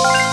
you